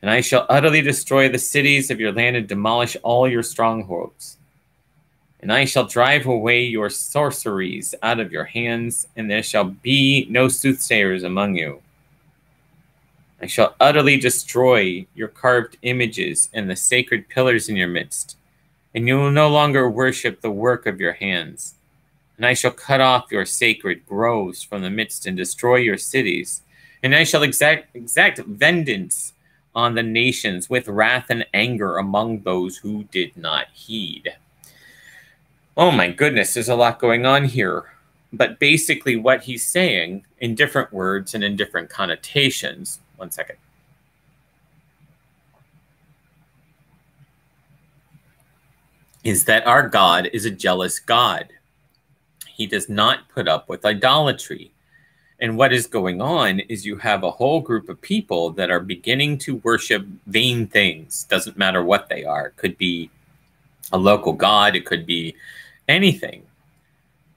And I shall utterly destroy the cities of your land and demolish all your strongholds. And I shall drive away your sorceries out of your hands, and there shall be no soothsayers among you. I shall utterly destroy your carved images and the sacred pillars in your midst, and you will no longer worship the work of your hands. And I shall cut off your sacred groves from the midst and destroy your cities. And I shall exact, exact vengeance on the nations with wrath and anger among those who did not heed. Oh my goodness, there's a lot going on here. But basically, what he's saying in different words and in different connotations. One second. Is that our God is a jealous God. He does not put up with idolatry. And what is going on is you have a whole group of people that are beginning to worship vain things. Doesn't matter what they are. Could be a local god, it could be anything.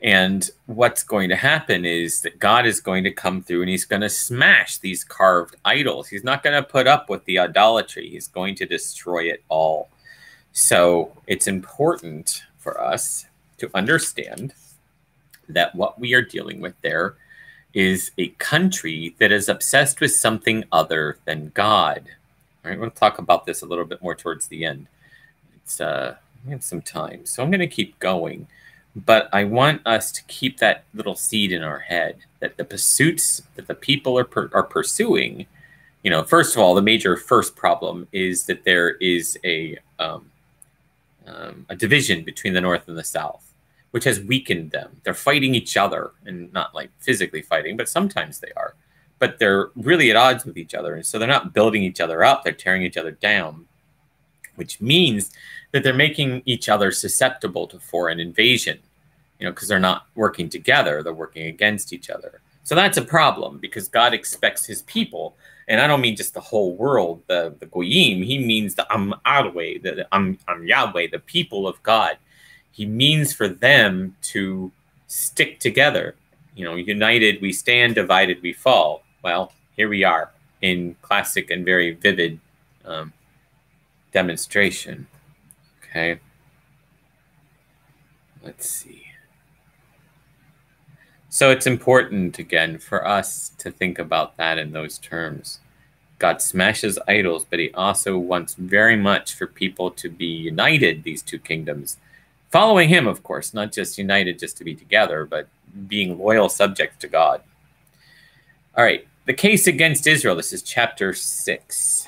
And what's going to happen is that God is going to come through and he's going to smash these carved idols. He's not going to put up with the idolatry, he's going to destroy it all. So it's important for us to understand that what we are dealing with there is a country that is obsessed with something other than God. All right, we'll talk about this a little bit more towards the end. It's uh, we have some time. So I'm going to keep going. But I want us to keep that little seed in our head that the pursuits that the people are, are pursuing, you know, first of all, the major first problem is that there is a, um, um, a division between the North and the South, which has weakened them. They're fighting each other and not like physically fighting, but sometimes they are. But they're really at odds with each other. And so they're not building each other up, they're tearing each other down, which means that they're making each other susceptible to foreign invasion, you know, because they're not working together, they're working against each other. So that's a problem because God expects his people And I don't mean just the whole world, the, the Goyim. He means the Am Arwe, the Am, Am Yahweh, the people of God. He means for them to stick together. You know, united we stand, divided we fall. Well, here we are in classic and very vivid um, demonstration. Okay. Let's see. So it's important, again, for us to think about that in those terms. God smashes idols, but he also wants very much for people to be united, these two kingdoms, following him, of course, not just united just to be together, but being loyal subjects to God. All right, the case against Israel. This is chapter 6.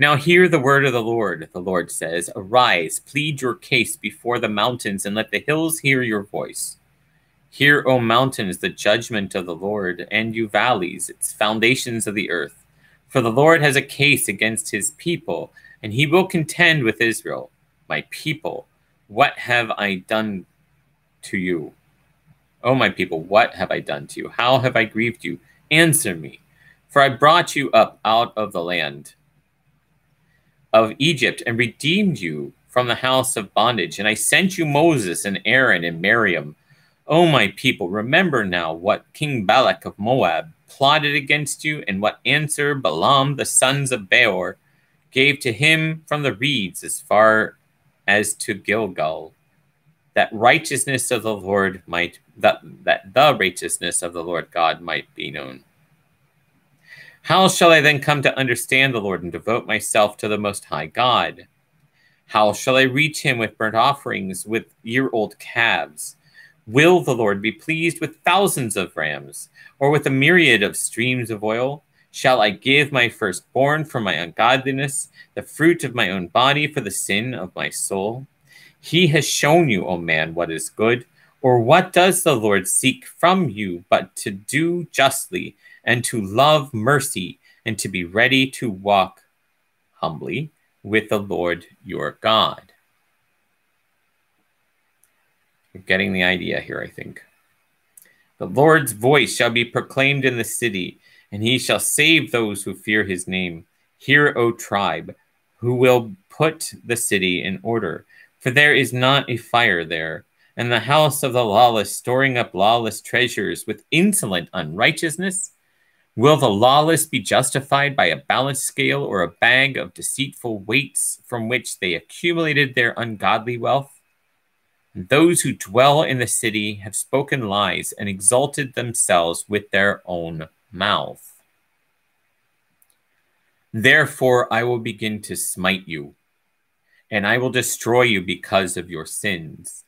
Now hear the word of the Lord, the Lord says Arise, plead your case before the mountains, and let the hills hear your voice. Hear, O mountains, the judgment of the Lord, and you valleys, its foundations of the earth. For the Lord has a case against his people, and he will contend with Israel. My people, what have I done to you? O my people, what have I done to you? How have I grieved you? Answer me. For I brought you up out of the land of Egypt and redeemed you from the house of bondage. And I sent you Moses and Aaron and Miriam O my people, remember now what King Balak of Moab plotted against you, and what answer Balaam the sons of Beor gave to him from the reeds as far as to Gilgal, that righteousness of the Lord might that, that the righteousness of the Lord God might be known. How shall I then come to understand the Lord and devote myself to the Most High God? How shall I reach him with burnt offerings, with year old calves? Will the Lord be pleased with thousands of rams, or with a myriad of streams of oil? Shall I give my firstborn for my ungodliness, the fruit of my own body for the sin of my soul? He has shown you, O man, what is good. Or what does the Lord seek from you but to do justly, and to love mercy, and to be ready to walk humbly with the Lord your God? You're getting the idea here, I think. The Lord's voice shall be proclaimed in the city, and he shall save those who fear his name. Hear, O tribe, who will put the city in order. For there is not a fire there, and the house of the lawless storing up lawless treasures with insolent unrighteousness. Will the lawless be justified by a balance scale or a bag of deceitful weights from which they accumulated their ungodly wealth? Those who dwell in the city have spoken lies and exalted themselves with their own mouth. Therefore, I will begin to smite you, and I will destroy you because of your sins.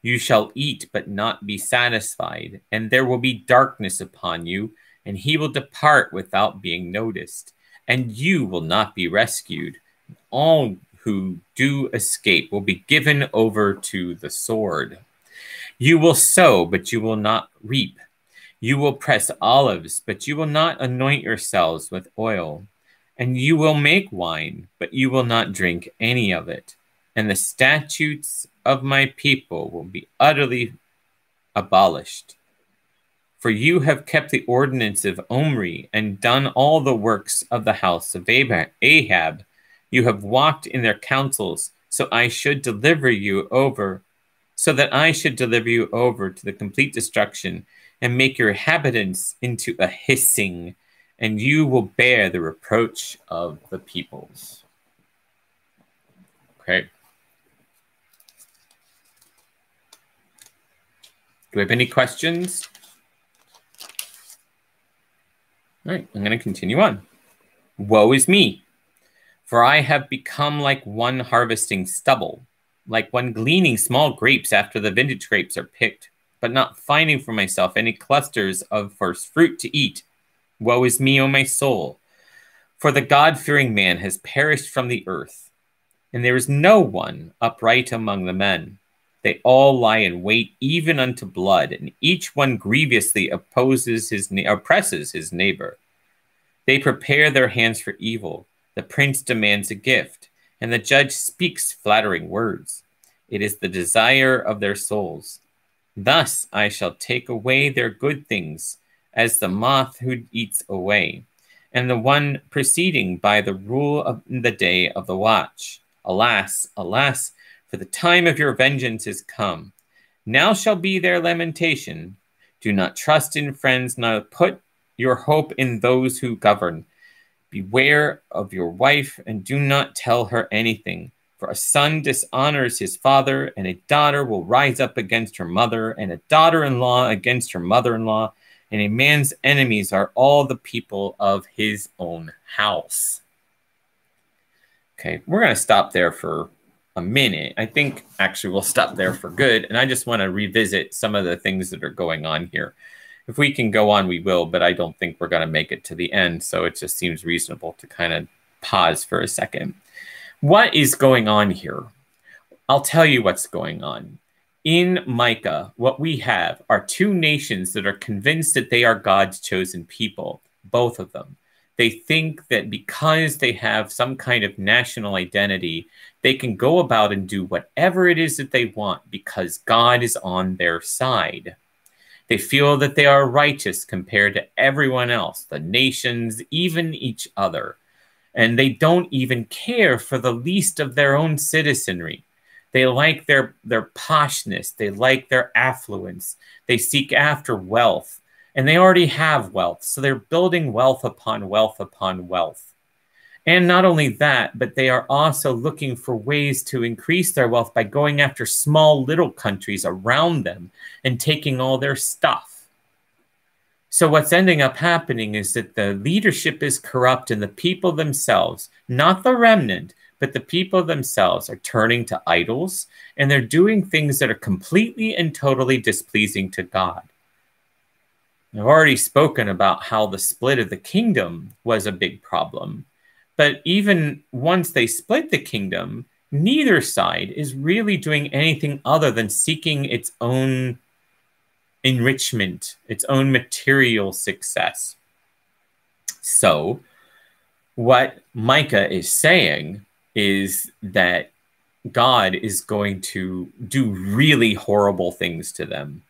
You shall eat, but not be satisfied, and there will be darkness upon you, and he will depart without being noticed, and you will not be rescued. All who do escape will be given over to the sword. You will sow, but you will not reap. You will press olives, but you will not anoint yourselves with oil. And you will make wine, but you will not drink any of it. And the statutes of my people will be utterly abolished. For you have kept the ordinance of Omri and done all the works of the house of Ahab you have walked in their counsels, so I should deliver you over, so that I should deliver you over to the complete destruction and make your inhabitants into a hissing, and you will bear the reproach of the peoples. Okay. Do we have any questions? All right, I'm going to continue on. Woe is me. For I have become like one harvesting stubble, like one gleaning small grapes after the vintage grapes are picked, but not finding for myself any clusters of first fruit to eat. Woe is me, O my soul! For the God fearing man has perished from the earth, and there is no one upright among the men. They all lie in wait even unto blood, and each one grievously opposes his oppresses his neighbor. They prepare their hands for evil the prince demands a gift, and the judge speaks flattering words. It is the desire of their souls. Thus I shall take away their good things as the moth who eats away, and the one preceding by the rule of the day of the watch. Alas, alas, for the time of your vengeance is come. Now shall be their lamentation. Do not trust in friends, nor put your hope in those who govern. Beware of your wife, and do not tell her anything. For a son dishonors his father, and a daughter will rise up against her mother, and a daughter in law against her mother in law. And a man's enemies are all the people of his own house. Okay, we're going to stop there for a minute. I think actually we'll stop there for good. And I just want to revisit some of the things that are going on here. If we can go on, we will, but I don't think we're going to make it to the end. So it just seems reasonable to kind of pause for a second. What is going on here? I'll tell you what's going on. In Micah, what we have are two nations that are convinced that they are God's chosen people, both of them. They think that because they have some kind of national identity, they can go about and do whatever it is that they want because God is on their side. They feel that they are righteous compared to everyone else, the nations, even each other. And they don't even care for the least of their own citizenry. They like their, their poshness, they like their affluence, they seek after wealth, and they already have wealth. So they're building wealth upon wealth upon wealth. And not only that, but they are also looking for ways to increase their wealth by going after small little countries around them and taking all their stuff. So, what's ending up happening is that the leadership is corrupt and the people themselves, not the remnant, but the people themselves are turning to idols and they're doing things that are completely and totally displeasing to God. I've already spoken about how the split of the kingdom was a big problem. But even once they split the kingdom, neither side is really doing anything other than seeking its own enrichment, its own material success. So, what Micah is saying is that God is going to do really horrible things to them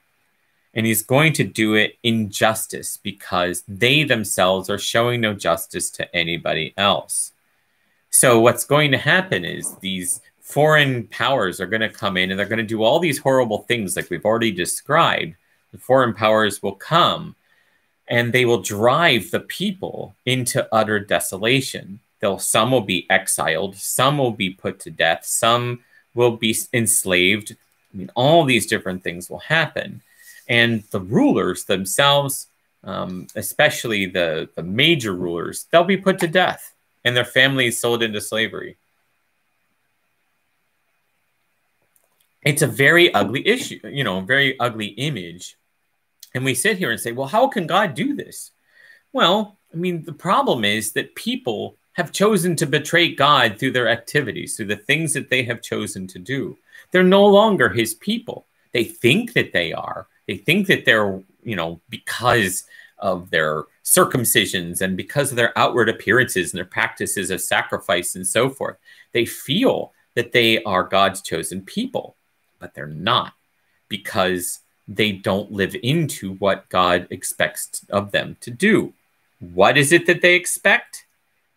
and he's going to do it in justice because they themselves are showing no justice to anybody else. So what's going to happen is these foreign powers are going to come in and they're going to do all these horrible things like we've already described. The foreign powers will come and they will drive the people into utter desolation. They'll some will be exiled, some will be put to death, some will be enslaved. I mean, all these different things will happen and the rulers themselves, um, especially the, the major rulers, they'll be put to death and their families sold into slavery. It's a very ugly issue, you know, very ugly image. And we sit here and say, well, how can God do this? Well, I mean, the problem is that people have chosen to betray God through their activities, through the things that they have chosen to do. They're no longer his people. They think that they are, they think that they're, you know, because of their circumcisions and because of their outward appearances and their practices of sacrifice and so forth, they feel that they are God's chosen people, but they're not because they don't live into what God expects of them to do. What is it that they expect?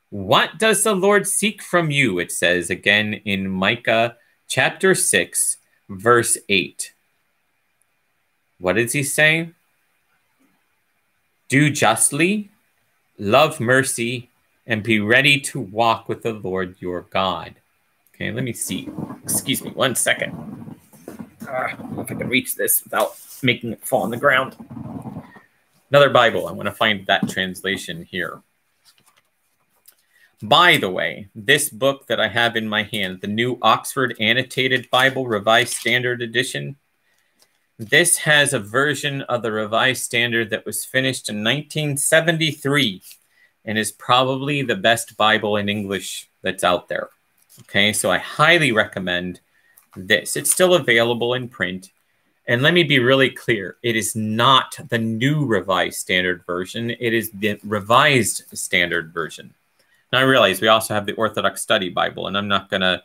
What does the Lord seek from you? It says again in Micah chapter 6, verse 8. What is he saying? Do justly, love mercy, and be ready to walk with the Lord your God. Okay, let me see. Excuse me one second. Uh, if I can reach this without making it fall on the ground. Another Bible. I want to find that translation here. By the way, this book that I have in my hand, the New Oxford Annotated Bible, Revised Standard Edition, this has a version of the Revised Standard that was finished in 1973 and is probably the best Bible in English that's out there. Okay, so I highly recommend this. It's still available in print. And let me be really clear it is not the new Revised Standard Version, it is the Revised Standard Version. Now, I realize we also have the Orthodox Study Bible, and I'm not going to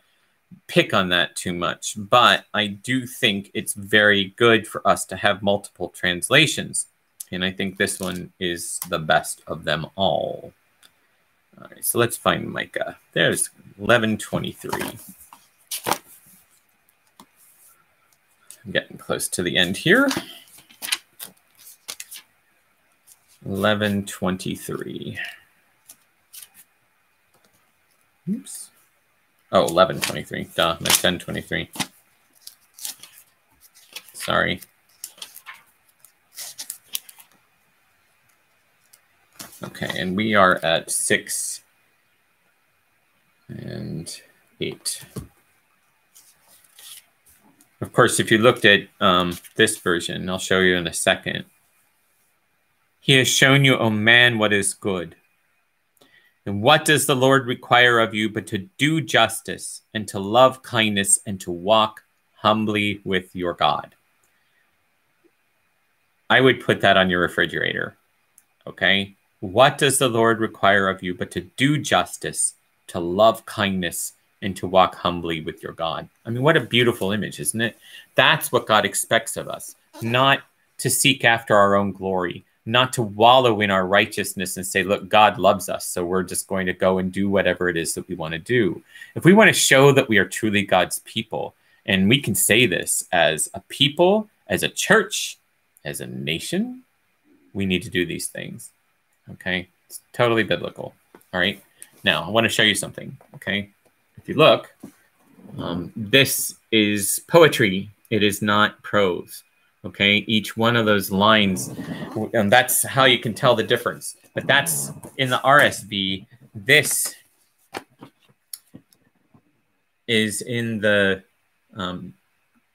pick on that too much, but I do think it's very good for us to have multiple translations. And I think this one is the best of them all. All right, so let's find Micah. There's 1123. I'm getting close to the end here. 1123. Oops. Oh, 1123. Duh, my 1023. Sorry. Okay, and we are at 6 and 8. Of course, if you looked at um, this version, I'll show you in a second. He has shown you, O oh man, what is good. And what does the Lord require of you but to do justice and to love kindness and to walk humbly with your God? I would put that on your refrigerator. Okay? What does the Lord require of you but to do justice, to love kindness, and to walk humbly with your God? I mean, what a beautiful image, isn't it? That's what God expects of us, not to seek after our own glory, not to wallow in our righteousness and say, look, God loves us, so we're just going to go and do whatever it is that we want to do. If we want to show that we are truly God's people, and we can say this as a people, as a church, as a nation, we need to do these things. Okay. It's totally biblical. All right. Now, I want to show you something. Okay. If you look, um, this is poetry, it is not prose. Okay. Each one of those lines, and that's how you can tell the difference. But that's in the RSV. This is in the um,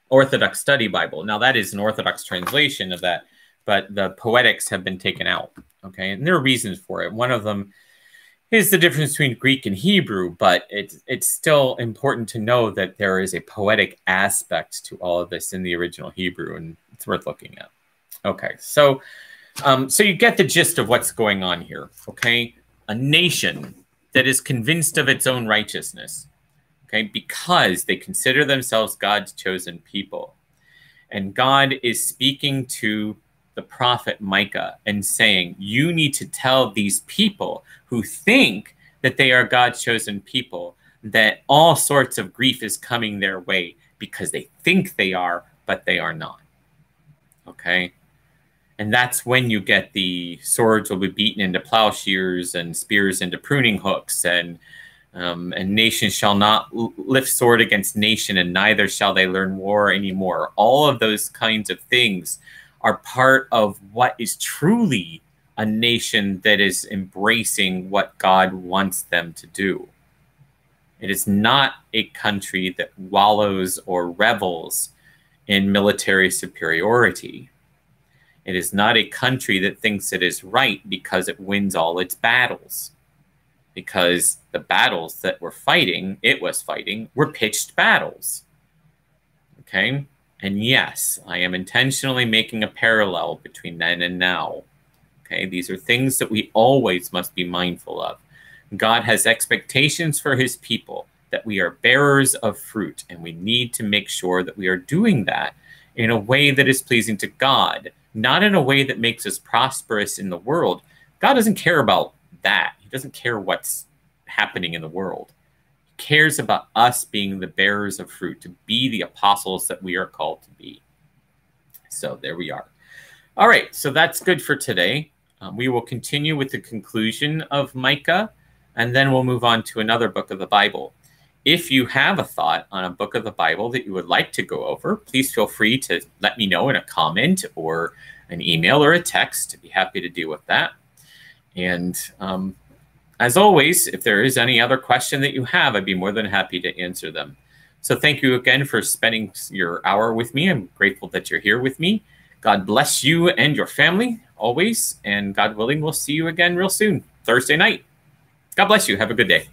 Orthodox Study Bible. Now, that is an Orthodox translation of that, but the poetics have been taken out. Okay, and there are reasons for it. One of them is the difference between Greek and Hebrew, but it's it's still important to know that there is a poetic aspect to all of this in the original Hebrew, and it's worth looking at. Okay, so um, so you get the gist of what's going on here. Okay, a nation that is convinced of its own righteousness okay, because they consider themselves God's chosen people. And God is speaking to the prophet Micah and saying, You need to tell these people who think that they are God's chosen people that all sorts of grief is coming their way because they think they are, but they are not. Okay? And that's when you get the swords will be beaten into plowshares and spears into pruning hooks and um, and nation shall not lift sword against nation, and neither shall they learn war anymore. All of those kinds of things are part of what is truly a nation that is embracing what God wants them to do. It is not a country that wallows or revels in military superiority. It is not a country that thinks it is right because it wins all its battles because the battles that we're fighting, it was fighting, were pitched battles. Okay? And yes, I am intentionally making a parallel between then and now. Okay? These are things that we always must be mindful of. God has expectations for his people that we are bearers of fruit, and we need to make sure that we are doing that in a way that is pleasing to God, not in a way that makes us prosperous in the world. God doesn't care about that. He doesn't care what's happening in the world. Cares about us being the bearers of fruit, to be the apostles that we are called to be. So there we are. All right, so that's good for today. Um, we will continue with the conclusion of Micah, and then we'll move on to another book of the Bible. If you have a thought on a book of the Bible that you would like to go over, please feel free to let me know in a comment or an email or a text. I'd be happy to deal with that. And um, as always, if there is any other question that you have, I'd be more than happy to answer them. So thank you again for spending your hour with me. I'm grateful that you're here with me. God bless you and your family always. And God willing, we'll see you again real soon, Thursday night. God bless you. Have a good day.